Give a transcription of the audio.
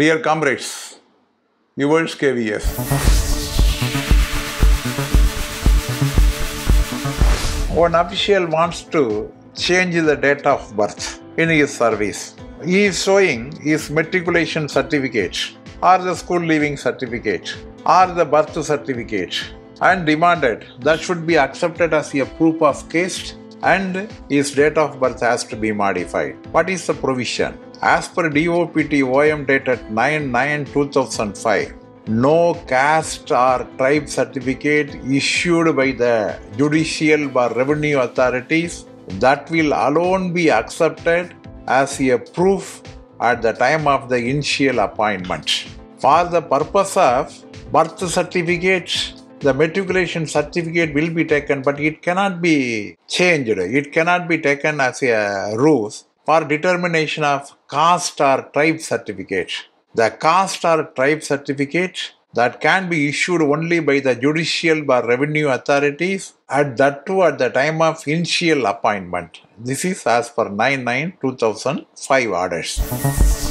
Dear comrades, yours KVS. One official wants to change the date of birth in his service. He is showing his matriculation certificate or the school leaving certificate or the birth certificate and demanded that should be accepted as a proof of caste and his date of birth has to be modified. What is the provision? As per DOPT OM dated 9 9 2005, no caste or tribe certificate issued by the judicial or revenue authorities that will alone be accepted as a proof at the time of the initial appointment. For the purpose of birth certificate, the matriculation certificate will be taken, but it cannot be changed. It cannot be taken as a ruse for determination of caste or tribe certificate. The caste or tribe certificate that can be issued only by the judicial or revenue authorities at that too at the time of initial appointment. This is as per 9 9 2005 orders.